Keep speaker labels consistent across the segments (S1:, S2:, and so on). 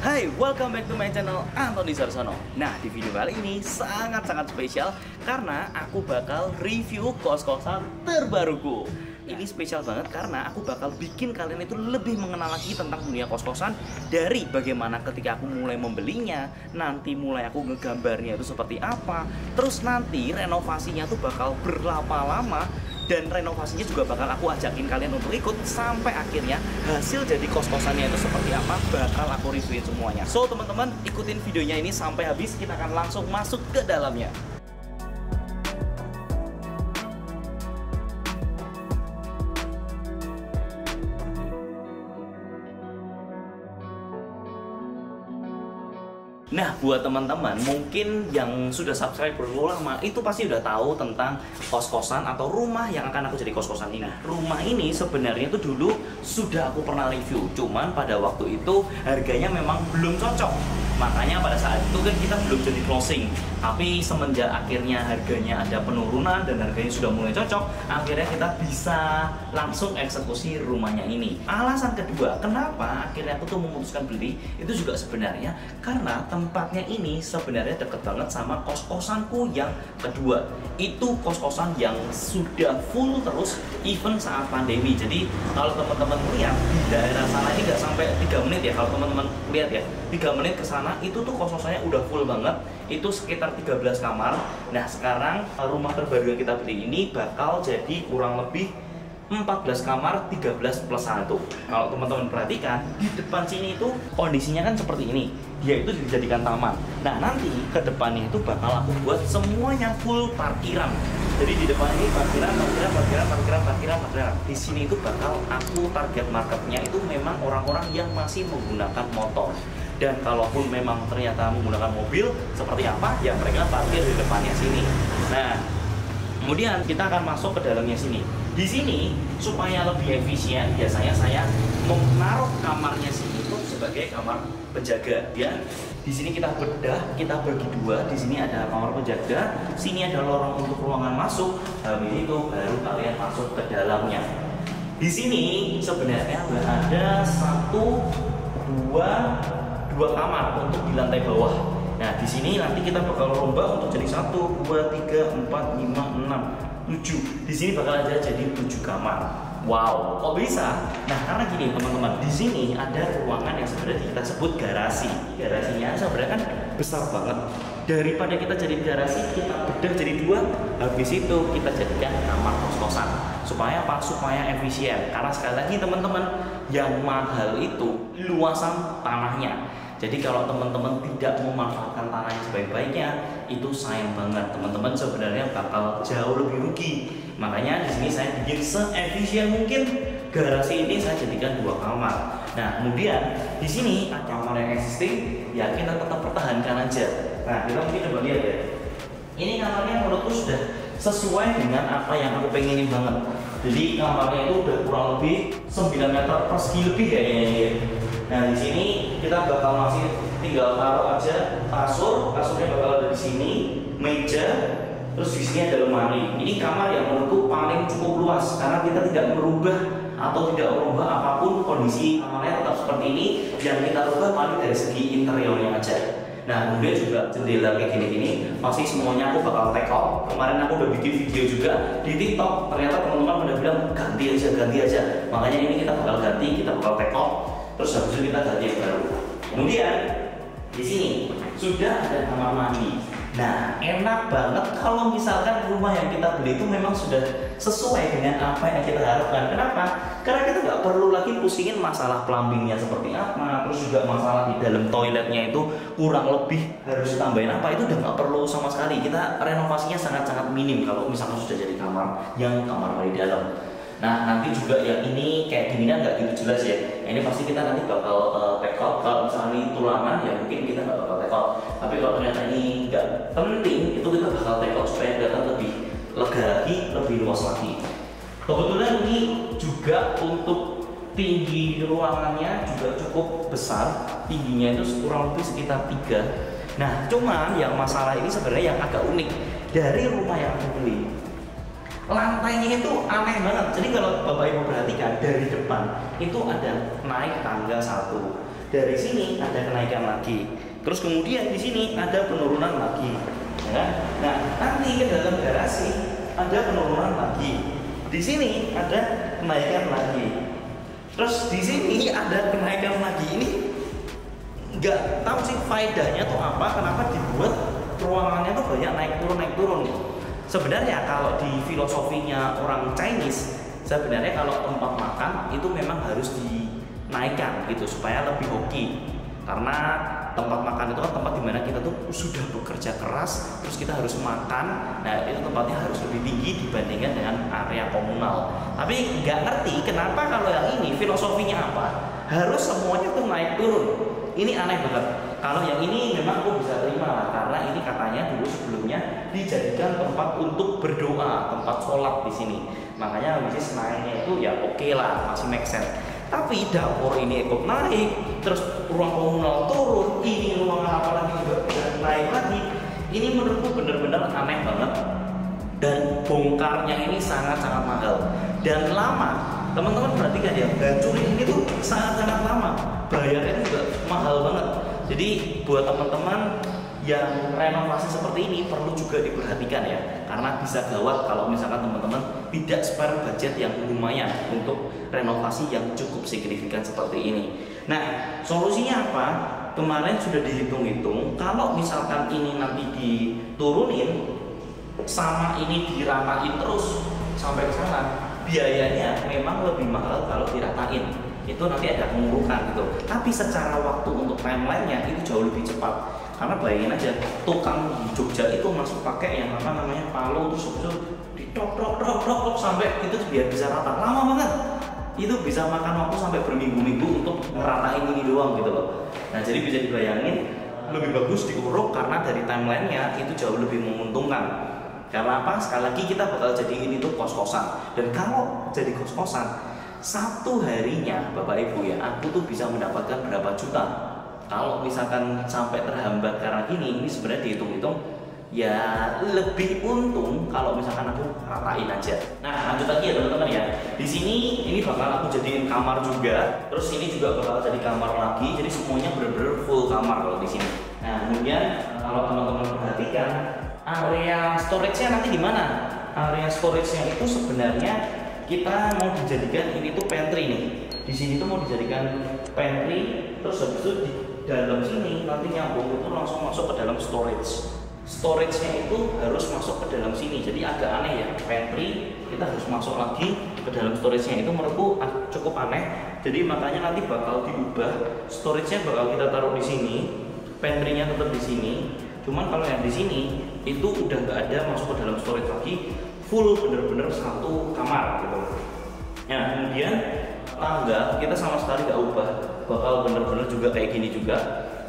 S1: Hai, welcome back to my channel Antoni Sarsono. Nah, di video kali ini sangat-sangat spesial Karena aku bakal review kos-kosan terbaruku. Ini spesial banget karena aku bakal bikin kalian itu lebih mengenal lagi tentang dunia kos-kosan dari bagaimana ketika aku mulai membelinya, nanti mulai aku ngegambarnya itu seperti apa, terus nanti renovasinya tuh bakal berlama-lama dan renovasinya juga bakal aku ajakin kalian untuk ikut sampai akhirnya hasil jadi kos-kosannya itu seperti apa bakal aku reviewin semuanya. So teman-teman ikutin videonya ini sampai habis kita akan langsung masuk ke dalamnya. Nah, buat teman-teman mungkin yang sudah subscribe lama itu pasti udah tahu tentang kos-kosan atau rumah yang akan aku jadi kos-kosan ini. Rumah ini sebenarnya itu dulu sudah aku pernah review, cuman pada waktu itu harganya memang belum cocok. Makanya pada saat itu kan kita belum jadi closing. Tapi semenjak akhirnya harganya ada penurunan dan harganya sudah mulai cocok, akhirnya kita bisa langsung eksekusi rumahnya ini. Alasan kedua, kenapa akhirnya aku tuh memutuskan beli itu juga sebenarnya karena tempatnya ini sebenarnya deket banget sama kos-kosanku yang kedua. Itu kos-kosan yang sudah full terus even saat pandemi. Jadi kalau teman-teman lihat di daerah sana ini nggak sampai 3 menit ya kalau teman-teman lihat ya. 3 menit ke sana itu tuh kos-kosannya udah full banget. Itu sekitar 13 kamar. Nah sekarang rumah terbaru yang kita beli ini bakal jadi kurang lebih 14 kamar 13 plus 1 kalau teman-teman perhatikan di depan sini itu kondisinya kan seperti ini dia itu dijadikan taman nah nanti ke depannya itu bakal aku buat semuanya full parkiran jadi di depan ini parkiran, parkiran, parkiran, parkiran, parkiran, parkiran. Di sini itu bakal aku target marketnya itu memang orang-orang yang masih menggunakan motor. Dan kalaupun memang ternyata menggunakan mobil, seperti apa? Ya mereka parkir di depannya sini. Nah, kemudian kita akan masuk ke dalamnya sini. Di sini supaya lebih efisien, biasanya saya menaruh kamarnya sini itu sebagai kamar penjaga. Ya, di sini kita bedah, kita bagi dua. Di sini ada kamar penjaga, sini ada lorong untuk ruangan masuk. Habis itu baru kalian masuk ke dalamnya. Di sini sebenarnya ada satu, dua, dua kamar untuk di lantai bawah. Nah, di sini nanti kita bakal rombak untuk jadi satu, dua, tiga, empat, lima, enam, tujuh. Di sini bakal ada jadi tujuh kamar. Wow, kok bisa? Nah, karena gini teman-teman, di sini ada ruangan yang sebenarnya kita sebut garasi. Garasinya sebenarnya kan besar banget. Daripada kita jadi garasi, kita bedah jadi dua. Habis itu kita jadikan kamar kos-kosan. Supaya apa? Supaya efisien. Karena sekali lagi teman-teman, yang mahal itu luasan tanahnya. Jadi kalau teman-teman tidak memanfaatkan tanahnya sebaik-baiknya, itu sayang banget. Teman-teman sebenarnya bakal jauh lebih rugi. Makanya di sini saya bikin seefisien mungkin garasi ini saya jadikan dua kamar. Nah, kemudian di sini kamar yang existing, ya kita tetap pertahankan aja. Nah, kita mungkin coba lihat ya. Ini kamarnya menurutku sudah sesuai dengan apa yang aku pengenin banget. Jadi kamarnya itu udah kurang lebih 9 meter persegi lebih kayaknya ya. Nah di sini kita bakal masih tinggal taruh aja kasur, kasurnya bakal ada di sini, meja, terus di sini ada lemari. Ini kamar yang menurutku paling cukup luas karena kita tidak merubah atau tidak merubah apa pun kondisi kamarnya tetap seperti ini. Yang kita rubah paling dari segi interiornya aja. Nah kemudian juga jendela kayak gini-gini pasti semuanya aku bakal take off. Kemarin aku udah bikin video juga di TikTok. Ternyata teman-teman udah bilang ganti aja, ganti aja. Makanya ini kita bakal ganti, kita bakal take off terus habis itu kita ganti yang baru. Kemudian di sini sudah ada kamar mandi. Nah, enak banget kalau misalkan rumah yang kita beli itu memang sudah sesuai dengan apa yang kita harapkan. Kenapa? Karena kita nggak perlu lagi pusingin masalah plumbingnya seperti apa, terus juga masalah di dalam toiletnya itu kurang lebih harus tambahin apa itu udah nggak perlu sama sekali. Kita renovasinya sangat-sangat minim kalau misalkan sudah jadi kamar yang kamar mandi dalam. Nah nanti juga yang ini kayak gini nggak gitu jelas ya. Ini pasti kita nanti bakal uh, take out. Kalau misalnya ini tulangan ya mungkin kita nggak bakal take out. Tapi kalau ternyata ini nggak penting, itu kita bakal take out supaya kelihatan lebih lega lagi, lebih luas lagi. Kebetulan ini juga untuk tinggi ruangannya juga cukup besar. Tingginya itu kurang lebih sekitar 3 Nah, cuman yang masalah ini sebenarnya yang agak unik dari rumah yang aku beli lantainya itu aneh banget. Jadi kalau bapak ibu perhatikan dari depan itu ada naik tangga satu, dari sini ada kenaikan lagi. Terus kemudian di sini ada penurunan lagi. Ya kan? nah nanti ke dalam garasi ada penurunan lagi. Di sini ada kenaikan lagi. Terus di sini ada kenaikan lagi. Ini nggak tahu sih faedahnya tuh apa kenapa dibuat ruangannya tuh banyak naik turun naik turun sebenarnya kalau di filosofinya orang Chinese sebenarnya kalau tempat makan itu memang harus dinaikkan gitu supaya lebih hoki karena tempat makan itu kan tempat di mana kita tuh sudah bekerja keras terus kita harus makan. Nah itu tempatnya harus lebih tinggi dibandingkan dengan area komunal. Tapi nggak ngerti kenapa kalau yang ini filosofinya apa? Harus semuanya tuh naik turun. Ini aneh banget kalau yang ini memang aku bisa terima karena ini katanya dulu sebelumnya dijadikan tempat untuk berdoa tempat sholat di sini. Makanya bisnis naiknya itu ya oke okay lah masih make sense. Tapi dapur ini ikut naik terus ruang komunal turun ini ruangan apa lagi juga naik lagi. Ini menurutku benar-benar aneh banget. Dan bongkarnya ini sangat-sangat mahal. Dan lama teman-teman perhatikan ya gancurin ini tuh sangat-sangat lama. Bayarnya juga mahal banget jadi buat teman-teman yang renovasi seperti ini perlu juga diperhatikan ya. Karena bisa gawat kalau misalkan teman-teman tidak spare budget yang lumayan untuk renovasi yang cukup signifikan seperti ini. Nah solusinya apa? Kemarin sudah dihitung-hitung kalau misalkan ini nanti diturunin sama ini diratain terus sampai ke sana biayanya memang lebih mahal kalau diratain itu nanti ada pengurukan gitu. Tapi secara waktu untuk timelinenya itu jauh lebih cepat. Karena bayangin aja tukang di Jogja itu masih pakai yang apa namanya palu terus itu didok dok dok dok dok sampai itu biar bisa rata. Lama banget. Itu bisa makan waktu sampai berminggu-minggu untuk ngeratain ini doang gitu loh. Nah jadi bisa dibayangin lebih bagus diuruk karena dari timelinenya itu jauh lebih menguntungkan. Karena apa? Sekali lagi kita bakal jadi ini tuh kos-kosan. Dan kalau jadi kos-kosan satu harinya Bapak Ibu ya aku tuh bisa mendapatkan berapa juta kalau misalkan sampai terhambat karena gini ini sebenarnya dihitung-hitung ya lebih untung kalau misalkan aku ratain aja. Nah lanjut lagi ya teman-teman ya. Di sini ini bakal aku jadiin kamar juga. Terus ini juga bakal jadi kamar lagi. Jadi semuanya bener-bener full kamar kalau di sini. Nah kemudian kalau teman-teman perhatikan area storage-nya nanti di mana? Area storage-nya itu sebenarnya kita mau dijadikan ini tuh pantry nih. Di sini tuh mau dijadikan pantry. Terus habis itu di dalam sini nanti nyambung itu langsung masuk ke dalam storage. Storage-nya itu harus masuk ke dalam sini. Jadi agak aneh ya pantry kita harus masuk lagi ke dalam storage-nya. Itu menurutku cukup aneh. Jadi makanya nanti bakal diubah storage-nya bakal kita taruh di sini pantry-nya tetap di sini. Cuman kalau yang di sini itu udah nggak ada masuk ke dalam storage lagi full bener-bener satu kamar gitu. Nah kemudian tangga kita sama sekali nggak ubah. Bakal bener-bener juga kayak gini juga.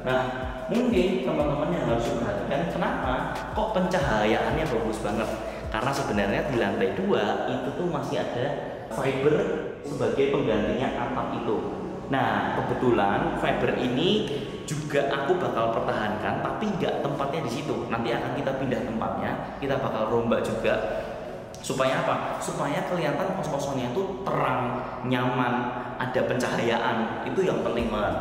S1: Nah mungkin teman-teman yang harus perhatikan kenapa kok pencahayaannya bagus banget? Karena sebenarnya di lantai dua itu tuh masih ada fiber sebagai penggantinya atap itu. Nah kebetulan fiber ini juga aku bakal pertahankan tapi nggak tempatnya di situ. Nanti akan kita pindah tempatnya kita bakal rombak juga supaya apa? Supaya kelihatan kos-kosannya itu terang, nyaman, ada pencahayaan. Itu yang penting banget.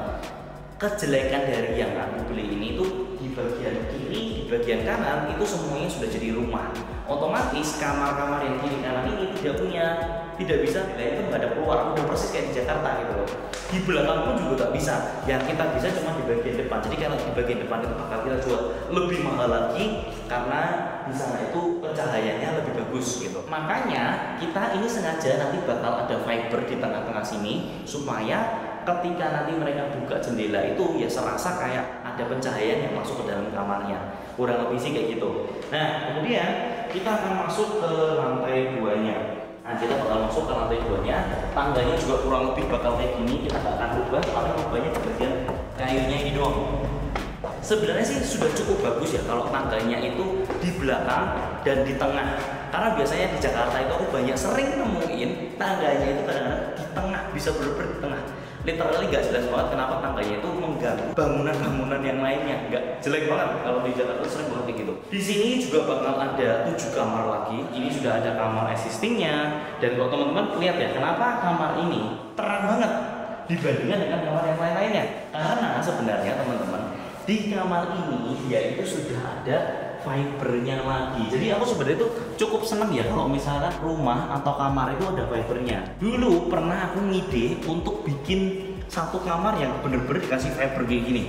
S1: Kejelekan dari yang aku beli ini itu di bagian kiri, di bagian kanan itu semuanya sudah jadi rumah. Otomatis kamar-kamar yang kiri kanan ini tidak punya tidak bisa nilai itu nggak ada keluar udah persis kayak di Jakarta gitu loh. Di belakang pun juga nggak bisa. Yang kita bisa cuma di bagian depan. Jadi kalau di bagian depan itu bakal kita jual lebih mahal lagi karena di sana itu pencahayaannya lebih bagus gitu. Makanya kita ini sengaja nanti bakal ada fiber di tengah-tengah sini supaya ketika nanti mereka buka jendela itu ya serasa kayak ada pencahayaan yang masuk ke dalam kamarnya. Kurang lebih sih kayak gitu. Nah kemudian kita akan masuk ke lantai duanya Nah kita bakal masuk ke lantai duanya, tangganya juga kurang lebih bakal kayak gini, kita nggak akan rubah, paling rubahnya di bagian kayunya ini doang. Sebenarnya sih sudah cukup bagus ya kalau tangganya itu di belakang dan di tengah. Karena biasanya di Jakarta itu aku banyak sering nemuin tangganya itu kadang-kadang di tengah, bisa bener-bener di tengah literally gak jelas banget kenapa tangganya itu mengganggu bangunan-bangunan yang lainnya. Nggak jelek banget kalau di Jakarta sering banget gitu. Di sini juga bakal ada tujuh kamar lagi. Ini sudah ada kamar existingnya. Dan kalau teman-teman lihat ya kenapa kamar ini terang banget dibandingkan dengan kamar yang lain-lainnya. Karena sebenarnya teman-teman di kamar ini ya itu sudah ada fibernya lagi. Jadi aku sebenarnya itu cukup seneng ya kalau misalnya rumah atau kamar itu ada fibernya. Dulu pernah aku ngide untuk bikin satu kamar yang bener-bener dikasih fiber kayak gini.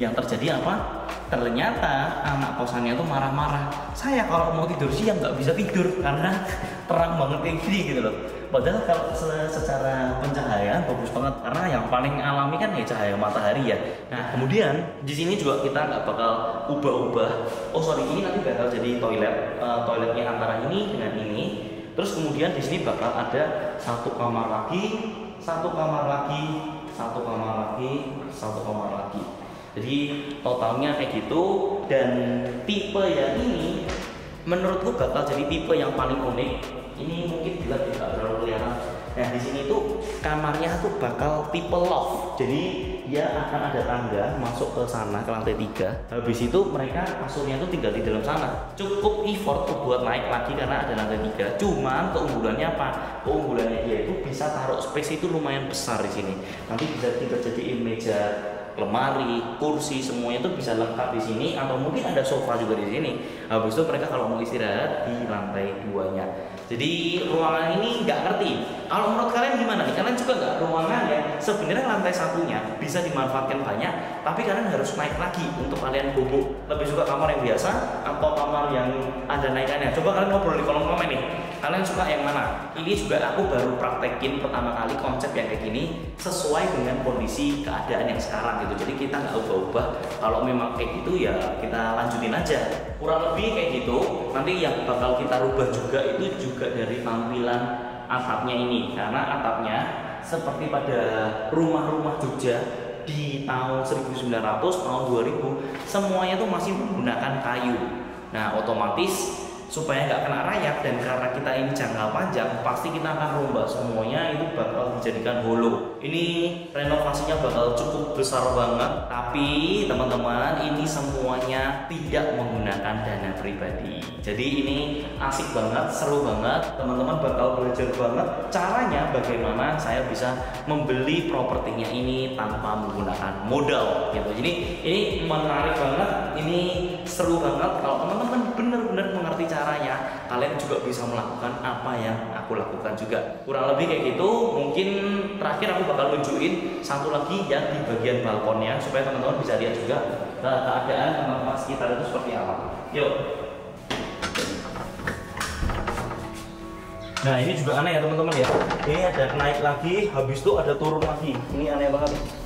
S1: Yang terjadi apa? ternyata anak kosannya tuh marah-marah saya kalau mau tidur siang nggak bisa tidur karena terang banget kayak gitu loh. Padahal kalau secara pencahayaan bagus banget karena yang paling alami kan ya cahaya matahari ya. Nah kemudian di sini juga kita nggak bakal ubah-ubah oh sorry ini nanti bakal jadi toilet uh, toiletnya antara ini dengan ini. Terus kemudian di sini bakal ada satu kamar lagi satu kamar lagi satu kamar lagi satu kamar lagi. Jadi totalnya kayak gitu. Dan tipe yang ini menurutku bakal jadi tipe yang paling unik. Ini mungkin juga tidak terlalu kelihatan. Nah di sini tuh kamarnya tuh bakal tipe loft. Jadi dia akan ada tangga masuk ke sana ke lantai tiga. Habis itu mereka kasurnya tuh tinggal di dalam sana. Cukup effort tuh buat naik lagi karena ada lantai tiga. Cuman keunggulannya apa? Keunggulannya dia itu bisa taruh space itu lumayan besar di sini. Nanti bisa tinggal jadi meja lemari, kursi semuanya itu bisa lengkap di sini atau mungkin ada sofa juga di sini. Habis itu mereka kalau mau istirahat di lantai duanya. Jadi ruangan ini nggak ngerti. Kalau menurut kalian gimana nih? Kalian juga nggak ruangan ya? Sebenarnya lantai satunya bisa dimanfaatkan banyak, tapi kalian harus naik lagi untuk kalian bobo. Lebih suka kamar yang biasa atau kamar yang ada naikannya? Coba kalian ngobrol di kolom komen nih. Kalian suka yang mana? Ini juga aku baru praktekin pertama kali konsep yang kayak gini sesuai dengan kondisi keadaan yang sekarang gitu. Jadi kita nggak ubah-ubah. Kalau memang kayak gitu ya kita lanjutin aja. Kurang lebih kayak gitu. Nanti yang bakal kita rubah juga itu juga dari tampilan atapnya ini karena atapnya seperti pada rumah-rumah Jogja di tahun 1900 tahun 2000 semuanya tuh masih menggunakan kayu. Nah otomatis supaya nggak kena rayap dan karena kita ini jangka panjang pasti kita akan rombak. Semuanya itu bakal dijadikan holo. Ini renovasinya bakal cukup besar banget tapi teman-teman ini semuanya tidak menggunakan dana pribadi. Jadi ini asik banget seru banget. Teman-teman bakal belajar banget caranya bagaimana saya bisa membeli propertinya ini tanpa menggunakan modal. Gitu. Jadi ini menarik banget ini seru banget. Kalau teman-teman benar-benar mengerti cara caranya kalian juga bisa melakukan apa yang aku lakukan juga. Kurang lebih kayak gitu mungkin terakhir aku bakal nunjukin satu lagi yang di bagian balkonnya supaya teman-teman bisa lihat juga keadaan teman-teman sekitar itu seperti apa. Yuk. Nah ini juga aneh ya teman-teman ya. Ini ada naik lagi, habis itu ada turun lagi. Ini aneh banget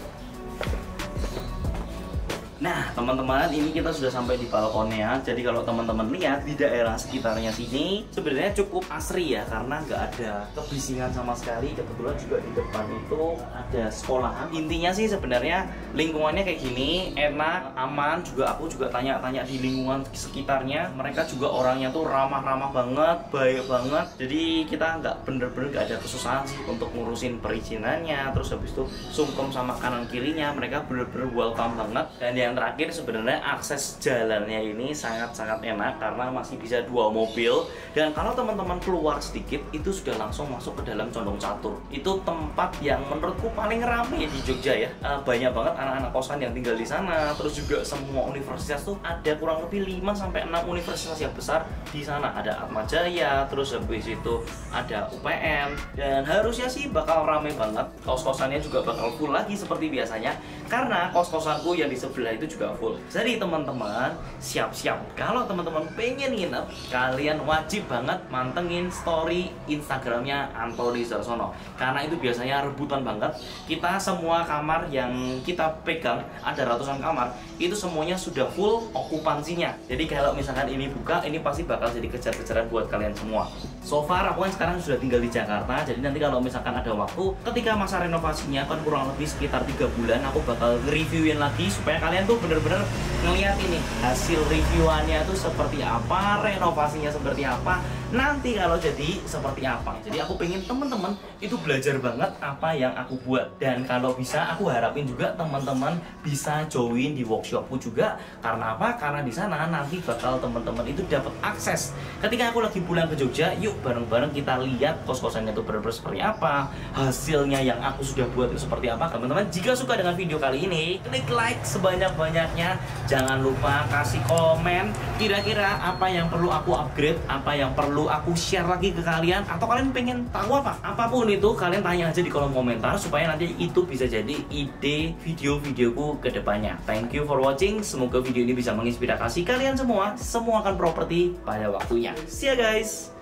S1: Nah, teman-teman, ini kita sudah sampai di balkonnya. Jadi kalau teman-teman lihat di daerah sekitarnya sini, sebenarnya cukup asri ya, karena nggak ada kebisingan sama sekali. Kebetulan juga di depan itu ada sekolahan. Intinya sih sebenarnya lingkungannya kayak gini, enak, aman. Juga aku juga tanya-tanya di lingkungan sekitarnya, mereka juga orangnya tuh ramah-ramah banget, baik banget. Jadi kita nggak bener-bener nggak ada kesusahan sih untuk ngurusin perizinannya. Terus habis itu sungkem sama kanan kirinya, mereka bener-bener welcome banget. Dan ya yang terakhir sebenarnya akses jalannya ini sangat-sangat enak karena masih bisa dua mobil. Dan kalau teman-teman keluar sedikit itu sudah langsung masuk ke dalam condong catur. Itu tempat yang menurutku paling ramai di Jogja ya. Uh, banyak banget anak-anak kosan yang tinggal di sana. Terus juga semua universitas tuh ada kurang lebih 5 sampai 6 universitas yang besar di sana. Ada Atmajaya terus habis itu ada UPN dan harusnya sih bakal ramai banget. Kos-kosannya juga bakal full lagi seperti biasanya. Karena kos-kosanku yang di sebelah itu juga full. Jadi teman-teman siap-siap. Kalau teman-teman pengen nginep, kalian wajib banget mantengin story Instagramnya Antoni Zarsono. Karena itu biasanya rebutan banget. Kita semua kamar yang kita pegang ada ratusan kamar, itu semuanya sudah full okupansinya. Jadi kalau misalkan ini buka, ini pasti bakal jadi kejar-kejaran buat kalian semua. So far aku kan sekarang sudah tinggal di Jakarta, jadi nanti kalau misalkan ada waktu, ketika masa renovasinya kan kurang lebih sekitar tiga bulan, aku bakal reviewin lagi supaya kalian tuh bener-bener ngeliat ini hasil reviewannya tuh seperti apa renovasinya seperti apa nanti kalau jadi seperti apa. Jadi aku pengen teman-teman itu belajar banget apa yang aku buat dan kalau bisa aku harapin juga teman-teman bisa join di workshopku juga karena apa? Karena di sana nanti bakal teman-teman itu dapat akses. Ketika aku lagi pulang ke Jogja, yuk bareng-bareng kita lihat kos-kosannya itu benar-benar seperti apa, hasilnya yang aku sudah buat itu seperti apa. Teman-teman, jika suka dengan video kali ini, klik like sebanyak-banyaknya. Jangan lupa kasih komen kira-kira apa yang perlu aku upgrade, apa yang perlu aku share lagi ke kalian atau kalian pengen tahu apa? Apa pun itu kalian tanya aja di kolom komentar supaya nanti itu bisa jadi ide video-videoku ke depannya. Thank you for watching. Semoga video ini bisa menginspirasi kalian semua. Semua akan properti pada waktunya. See ya guys.